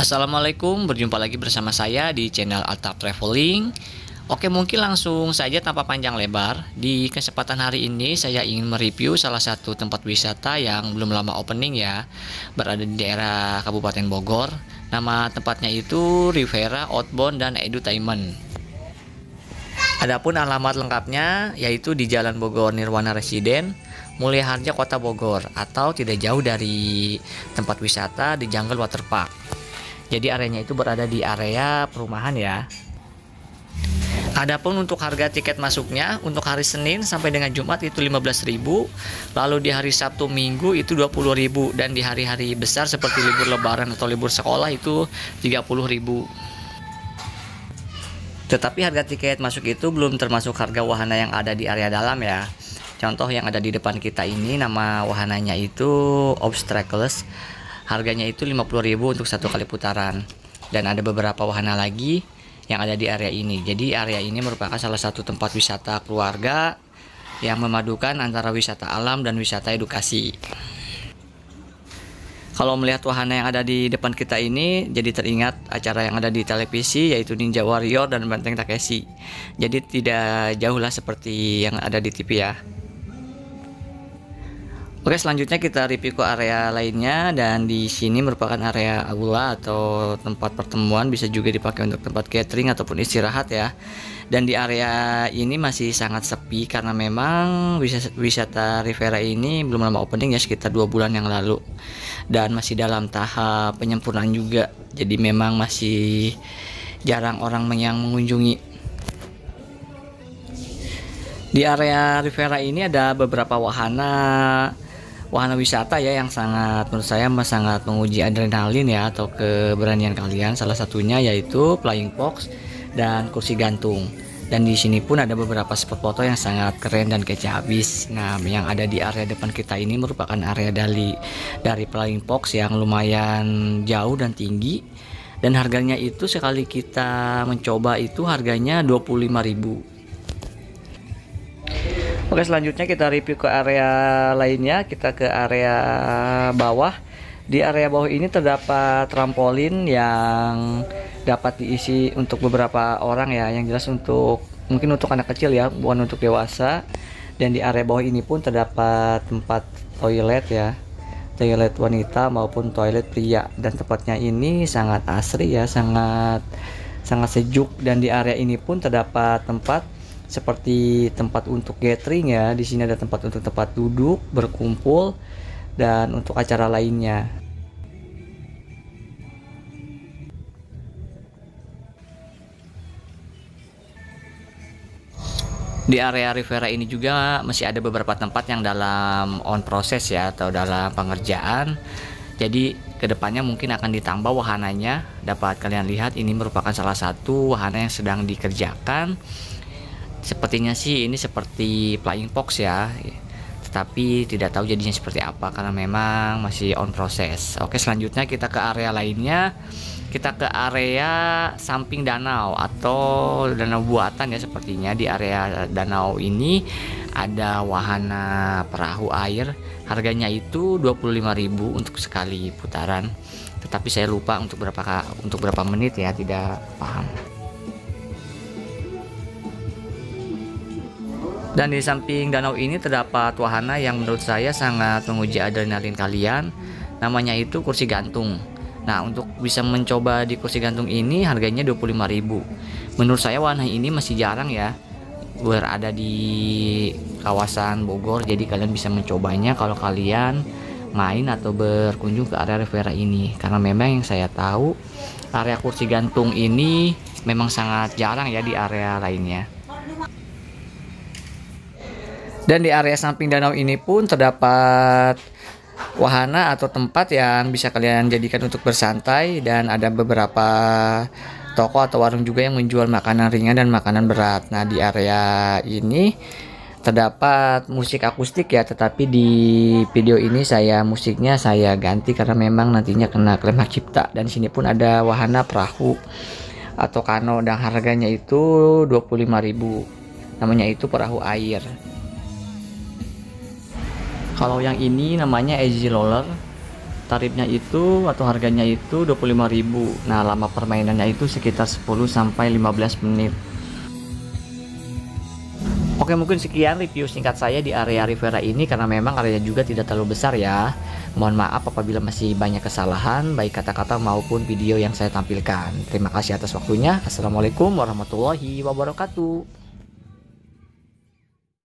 Assalamualaikum, berjumpa lagi bersama saya di channel Altap Traveling. Oke, mungkin langsung saja tanpa panjang lebar. Di kesempatan hari ini saya ingin mereview salah satu tempat wisata yang belum lama opening ya, berada di daerah Kabupaten Bogor. Nama tempatnya itu Rivera Outbound dan Edutainment. Adapun alamat lengkapnya yaitu di Jalan Bogor Nirwana Residen, Mulia Harja Kota Bogor atau tidak jauh dari tempat wisata di Jungle Water Park. Jadi areanya itu berada di area perumahan ya. Adapun untuk harga tiket masuknya untuk hari Senin sampai dengan Jumat itu 15.000, lalu di hari Sabtu Minggu itu 20.000 dan di hari-hari besar seperti libur lebaran atau libur sekolah itu 30.000. Tetapi harga tiket masuk itu belum termasuk harga wahana yang ada di area dalam ya. Contoh yang ada di depan kita ini nama wahananya itu Obstacles. Harganya itu 50.000 untuk satu kali putaran. Dan ada beberapa wahana lagi yang ada di area ini. Jadi area ini merupakan salah satu tempat wisata keluarga yang memadukan antara wisata alam dan wisata edukasi. Kalau melihat wahana yang ada di depan kita ini, jadi teringat acara yang ada di televisi yaitu Ninja Warrior dan Banteng Takeshi. Jadi tidak jauh lah seperti yang ada di TV ya. Oke, selanjutnya kita review ke area lainnya dan di sini merupakan area aula atau tempat pertemuan bisa juga dipakai untuk tempat catering ataupun istirahat ya. Dan di area ini masih sangat sepi karena memang wisata Rivera ini belum lama opening ya sekitar dua bulan yang lalu dan masih dalam tahap penyempurnaan juga. Jadi memang masih jarang orang yang mengunjungi. Di area Rivera ini ada beberapa wahana wahana wisata ya yang sangat menurut saya sangat menguji adrenalin ya atau keberanian kalian. Salah satunya yaitu flying fox dan kursi gantung. Dan di sini pun ada beberapa spot foto yang sangat keren dan kece habis. Nah, yang ada di area depan kita ini merupakan area dari dari flying fox yang lumayan jauh dan tinggi. Dan harganya itu sekali kita mencoba itu harganya 25.000 Oke selanjutnya kita review ke area lainnya. Kita ke area bawah. Di area bawah ini terdapat trampolin yang dapat diisi untuk beberapa orang ya. Yang jelas untuk mungkin untuk anak kecil ya bukan untuk dewasa. Dan di area bawah ini pun terdapat tempat toilet ya. Toilet wanita maupun toilet pria. Dan tempatnya ini sangat asri ya sangat sangat sejuk. Dan di area ini pun terdapat tempat seperti tempat untuk gathering ya. Di sini ada tempat untuk tempat duduk, berkumpul dan untuk acara lainnya. Di area Rivera ini juga masih ada beberapa tempat yang dalam on proses ya atau dalam pengerjaan. Jadi ke depannya mungkin akan ditambah wahananya. Dapat kalian lihat ini merupakan salah satu wahana yang sedang dikerjakan sepertinya sih ini seperti flying fox ya. Tetapi tidak tahu jadinya seperti apa karena memang masih on proses oke selanjutnya kita ke area lainnya. Kita ke area samping danau atau danau buatan ya sepertinya. Di area danau ini ada wahana perahu air. Harganya itu 25.000 untuk sekali putaran. Tetapi saya lupa untuk berapa untuk berapa menit ya tidak paham Dan di samping danau ini terdapat wahana yang menurut saya sangat menguji adrenalin kalian. Namanya itu kursi gantung. Nah, untuk bisa mencoba di kursi gantung ini harganya 25.000. Menurut saya wahana ini masih jarang ya berada di kawasan Bogor. Jadi kalian bisa mencobanya kalau kalian main atau berkunjung ke area Rivera ini. Karena memang yang saya tahu area kursi gantung ini memang sangat jarang ya di area lainnya. Dan di area samping danau ini pun terdapat wahana atau tempat yang bisa kalian jadikan untuk bersantai dan ada beberapa toko atau warung juga yang menjual makanan ringan dan makanan berat. Nah, di area ini terdapat musik akustik ya, tetapi di video ini saya musiknya saya ganti karena memang nantinya kena klaim hak cipta dan sini pun ada wahana perahu atau kano dan harganya itu 25.000. Namanya itu perahu air. Kalau yang ini namanya Easy Roller. tarifnya itu atau harganya itu 25.000 nah lama permainannya itu sekitar 10 sampai 15 menit. Oke mungkin sekian review singkat saya di area Rivera ini karena memang area juga tidak terlalu besar ya. Mohon maaf apabila masih banyak kesalahan baik kata-kata maupun video yang saya tampilkan. Terima kasih atas waktunya. Assalamualaikum warahmatullahi wabarakatuh